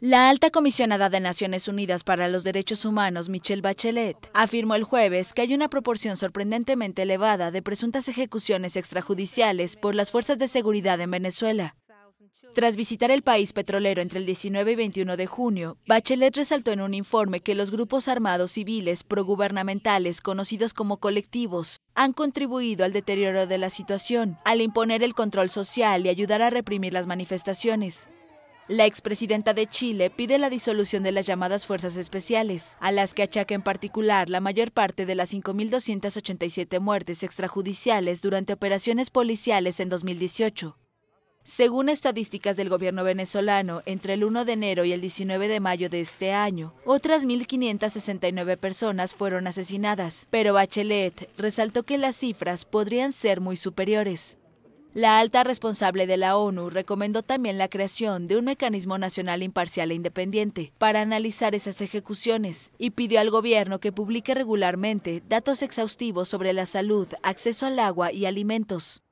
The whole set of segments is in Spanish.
La alta comisionada de Naciones Unidas para los Derechos Humanos, Michelle Bachelet, afirmó el jueves que hay una proporción sorprendentemente elevada de presuntas ejecuciones extrajudiciales por las fuerzas de seguridad en Venezuela. Tras visitar el país petrolero entre el 19 y 21 de junio, Bachelet resaltó en un informe que los grupos armados civiles progubernamentales conocidos como colectivos han contribuido al deterioro de la situación, al imponer el control social y ayudar a reprimir las manifestaciones. La expresidenta de Chile pide la disolución de las llamadas fuerzas especiales, a las que achaca en particular la mayor parte de las 5.287 muertes extrajudiciales durante operaciones policiales en 2018. Según estadísticas del gobierno venezolano, entre el 1 de enero y el 19 de mayo de este año, otras 1.569 personas fueron asesinadas, pero Bachelet resaltó que las cifras podrían ser muy superiores. La alta responsable de la ONU recomendó también la creación de un mecanismo nacional imparcial e independiente para analizar esas ejecuciones y pidió al gobierno que publique regularmente datos exhaustivos sobre la salud, acceso al agua y alimentos.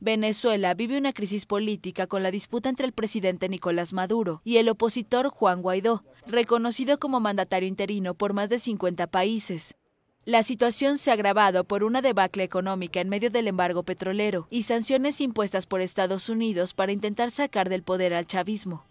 Venezuela vive una crisis política con la disputa entre el presidente Nicolás Maduro y el opositor Juan Guaidó, reconocido como mandatario interino por más de 50 países. La situación se ha agravado por una debacle económica en medio del embargo petrolero y sanciones impuestas por Estados Unidos para intentar sacar del poder al chavismo.